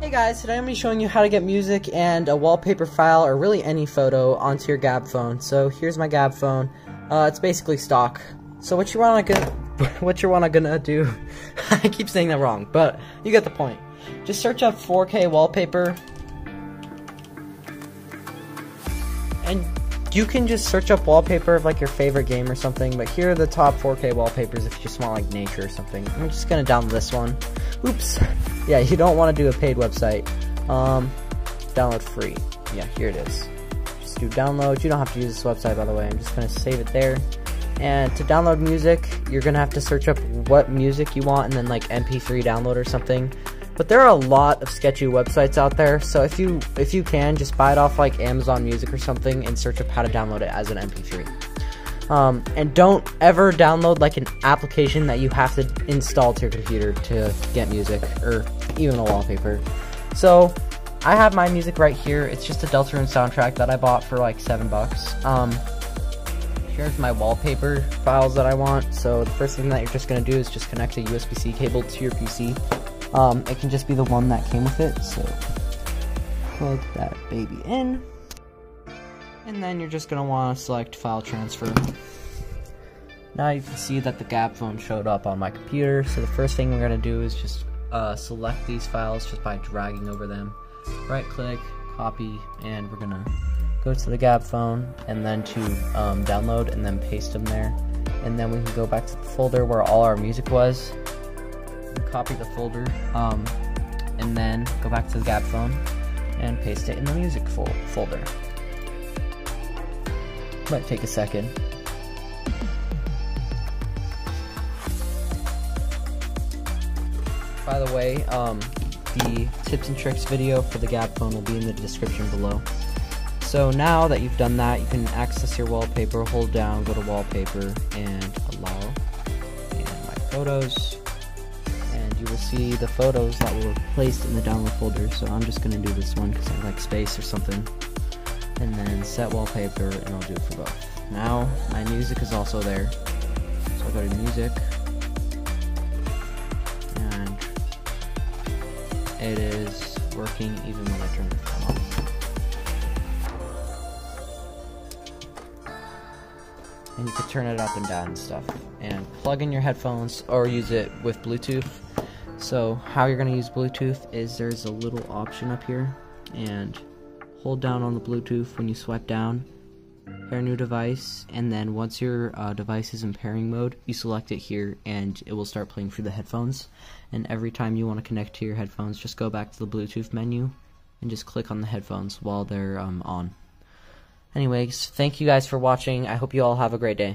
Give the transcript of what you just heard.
Hey guys, today I'm going to be showing you how to get music and a wallpaper file or really any photo onto your Gabb phone. So here's my Gabb phone. Uh, it's basically stock. So what you wanna what you wanna gonna do? I keep saying that wrong, but you get the point. Just search up 4K wallpaper, and you can just search up wallpaper of like your favorite game or something. But here are the top 4K wallpapers if you just want like nature or something. I'm just gonna download this one. Oops. Yeah, you don't want to do a paid website. Um, download free. Yeah, here it is. Just do download. You don't have to use this website, by the way. I'm just going to save it there. And to download music, you're going to have to search up what music you want and then like MP3 download or something. But there are a lot of sketchy websites out there, so if you if you can, just buy it off like Amazon Music or something and search up how to download it as an MP3. Um, and don't ever download like an application that you have to install to your computer to get music or even a wallpaper. So I have my music right here. It's just a Deltarune soundtrack that I bought for like seven bucks. Um, here's my wallpaper files that I want. So the first thing that you're just gonna do is just connect a USB-C cable to your PC. Um, it can just be the one that came with it. So plug that baby in. And then you're just going to want to select file transfer. Now you can see that the Gabb phone showed up on my computer. So the first thing we're going to do is just uh, select these files just by dragging over them. Right click, copy, and we're going to go to the Gabb phone and then to um, download and then paste them there. And then we can go back to the folder where all our music was. Copy the folder um, and then go back to the Gabb phone and paste it in the music fo folder. Might take a second. By the way, um, the tips and tricks video for the Gabb phone will be in the description below. So now that you've done that, you can access your wallpaper, hold down, go to wallpaper, and allow, and my photos, and you will see the photos that were placed in the download folder. So I'm just going to do this one because I like space or something and then set wallpaper and I'll do it for both. Now my music is also there. So I'll go to music and it is working even when I turn the phone on. And you can turn it up and down and stuff. And plug in your headphones or use it with Bluetooth. So how you're to use Bluetooth is there's a little option up here and hold down on the Bluetooth when you swipe down, pair new device, and then once your uh, device is in pairing mode, you select it here and it will start playing through the headphones. And every time you want to connect to your headphones, just go back to the Bluetooth menu and just click on the headphones while they're um, on. Anyways, thank you guys for watching. I hope you all have a great day.